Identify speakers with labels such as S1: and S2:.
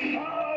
S1: Oh!